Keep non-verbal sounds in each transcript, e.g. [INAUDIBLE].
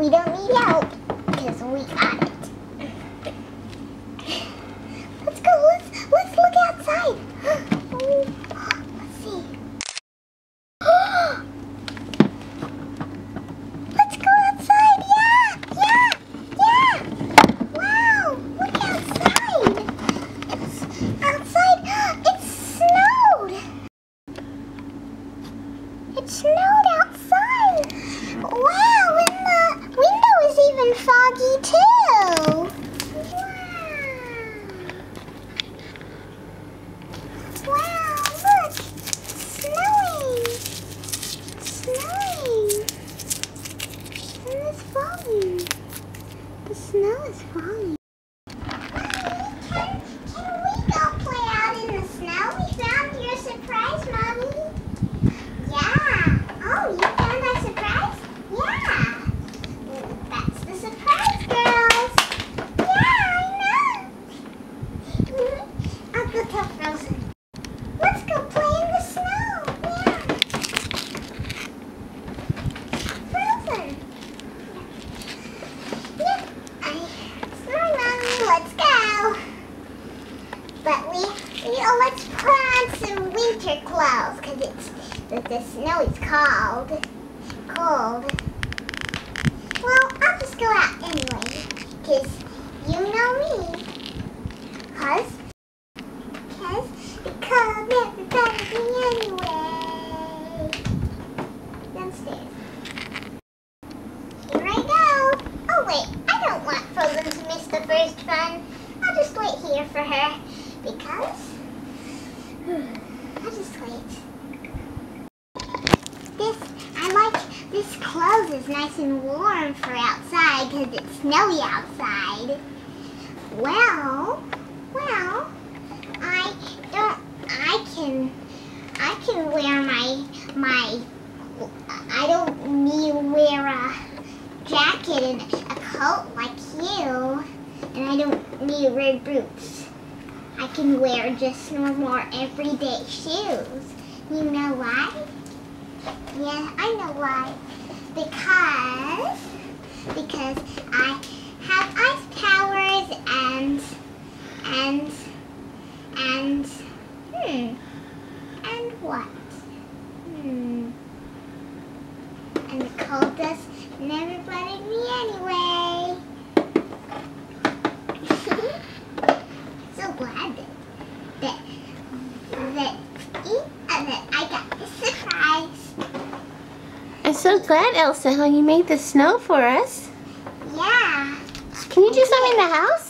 We don't need help because we got it. Let's go. Let's let's look outside. Oh, let's see. let's go outside. Yeah, yeah, yeah. Wow, look outside. It's outside. It snowed. It snowed outside. Wow, and the window is even foggy too. Wow. Wow, look. It's snowing. It's snowing. And it's falling. The snow is falling. Can, can we go play out in the snow? We found your surprise, Mommy. Yeah. Oh, you found our surprise? Yeah. That's the surprise, girls. Yeah, I know. I'll go tell Frozen. Let's go play in the snow. Yeah. Frozen. Yeah. I, sorry, Mommy. Let's go. But we, you know, let's put on some winter clothes because it's snow is cold. Cold. Well, I'll just go out anyway because you know me. Cause, cause me anyway. Downstairs. Here I go. Oh wait, I don't want Frozen to miss the first fun. I'll just wait here for her because I'll just wait. This I like this clothes is nice and warm for outside because it's snowy outside. Well, well, I don't. I can. I can wear my my. I don't need to wear a jacket and a coat like you, and I don't need wear boots. I can wear just normal everyday shoes. You know why? Yeah, I know why. Because because I have ice powers and and and hmm and what? Hmm. And the cold does never bothered me anyway. [LAUGHS] so glad that that, uh, that I got this surprise. I'm so glad, Elsa, how you made the snow for us. Yeah. Can you do some in the house?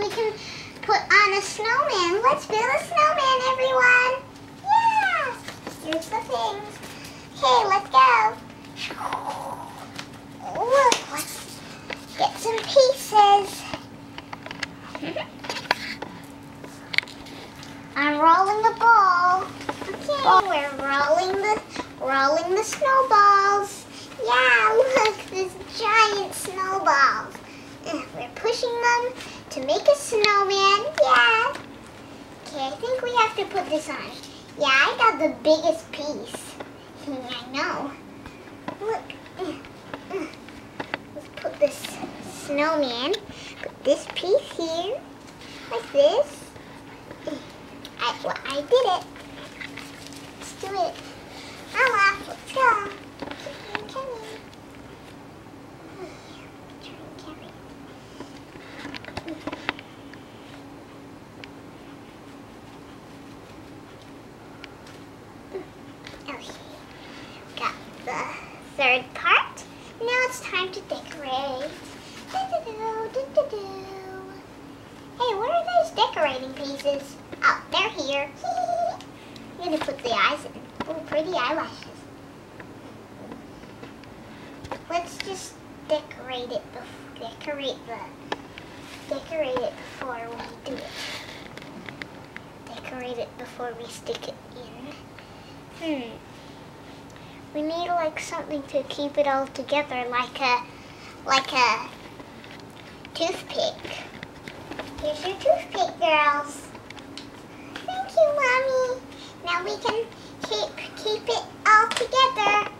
we can put on a snowman. Let's build a snowman, everyone. Yeah. Here's the things. Okay, let's go. Look, let's get some pieces. I'm rolling the ball. Okay, we're rolling the rolling the snowballs. Yeah, [LAUGHS] look, there's giant snowballs. Eh, we're pushing them to make a snowman. Yeah. Okay, I think we have to put this on. Yeah, I got the biggest piece. [LAUGHS] I know. Look. Let's put this snowman. Put this piece here. Like this. I, well, I did it. Let's do it. Let's just decorate it. Decorate the. Decorate it before we do it. Decorate it before we stick it in. Hmm. We need like something to keep it all together, like a, like a toothpick. Here's your toothpick, girls. Thank you, mommy. Now we can keep keep it all together.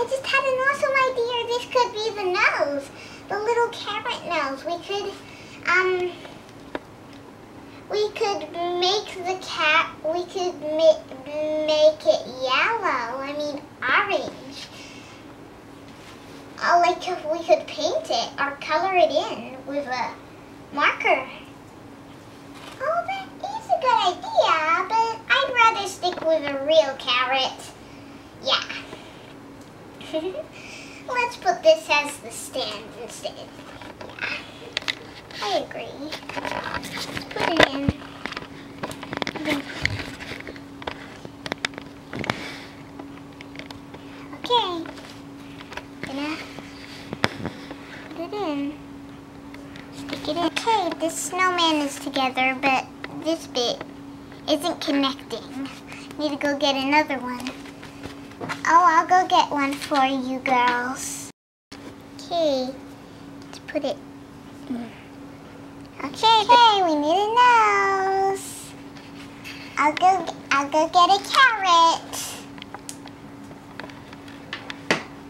I just had an awesome idea. This could be the nose, the little carrot nose. We could, um, we could make the cat. We could ma- make it yellow. I mean orange. Oh, like if we could paint it or color it in with a marker. Oh, that is a good idea, but I'd rather stick with a real carrot. Yeah. [LAUGHS] Let's put this as the stand instead. Yeah. I agree. Let's put it in. Okay. Gonna put it in. Stick it in. Okay, this snowman is together, but this bit isn't connecting. Need to go get another one. Oh, I'll go get one for you girls. Okay, let's put it. Okay, okay, we need a nose. I'll go. I'll go get a carrot.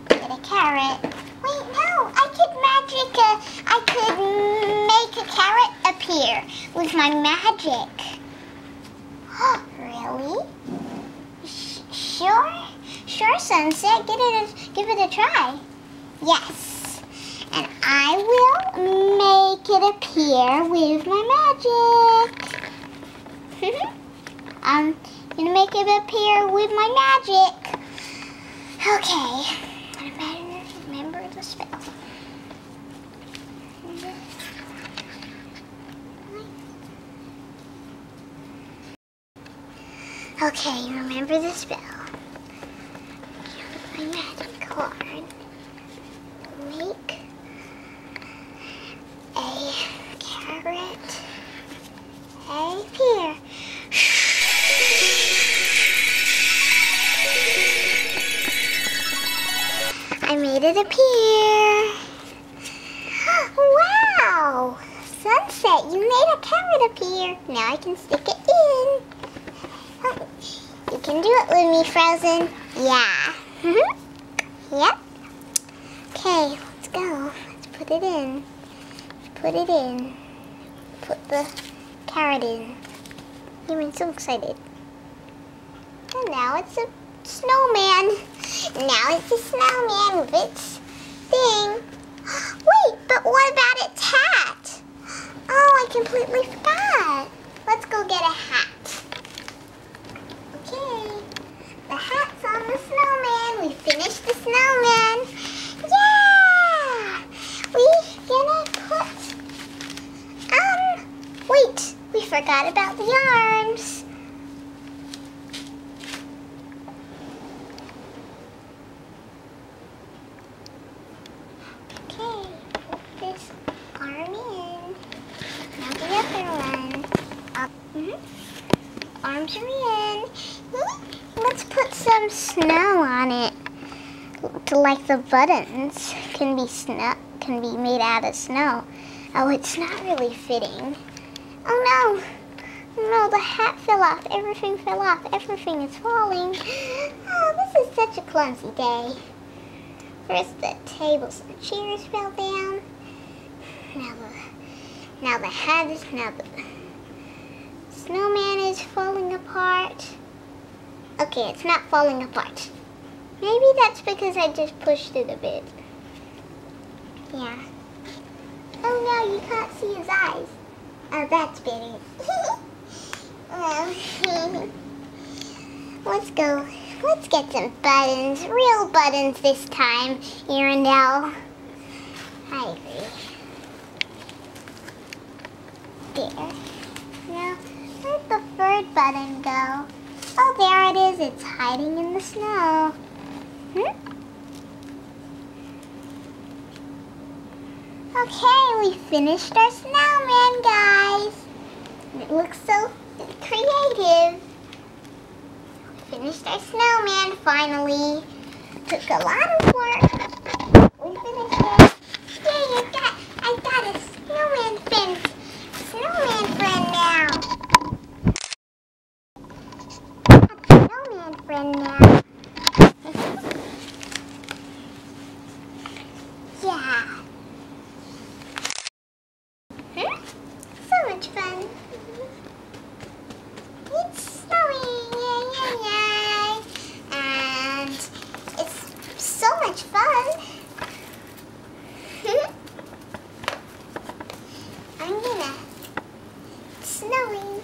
Get a carrot. Wait, no, I could magic a. I could make a carrot appear with my magic. [GASPS] really? Sh- sure, sure, Sunset. Give it a, give it a try. Yes, and I will make it appear with my magic. [LAUGHS] I'm gonna make it appear with my magic. Okay. Remember, remember the spell. Okay, remember the spell. My card. Make a carrot appear. I made it appear. [GASPS] Wow! Sunset, you made a carrot appear. Now I can stick it in. Oh, You can do it with me, Frozen. Yeah. [LAUGHS] Yep. Okay, let's go. Let's put it in. Put it in. Put the carrot in. I'm so excited. And now it's a snowman. Now it's a snowman with its thing. [GASPS] Wait, but what about its hat? Oh, I completely forgot. Let's go get a hat. Okay, the hat's on the snowman. We finished the snowman. Yeah! We gonna put, um, wait, we forgot about the arms. Okay, put this arm in. Now the other one. Up. mhm. Arms are in. Hmm, Let's put some snow on it. To like the buttons can be snow can be made out of snow. Oh, it's not really fitting. Oh no. No, the hat fell off. Everything fell off. Everything is falling. Oh, this is such a clumsy day. First the tables and chairs fell down. Now the now the hat is now the snowman is falling apart. Okay, it's not falling apart. Maybe that's because I just pushed it a bit. Yeah. Oh no, you can't see his eyes. Oh, that's better. well, [LAUGHS] um, [LAUGHS] let's go. Let's get some buttons. Real buttons this time, Arendelle. I agree. There. Now, where'd the third button go? Oh, there it is. It's hiding in the snow. Hmm? Okay, we finished our snowman, guys. It looks so creative. Finished our snowman, finally. Took a lot of work. We finished it. Yay, I got, I got a snowman fin. Snowman. snowing.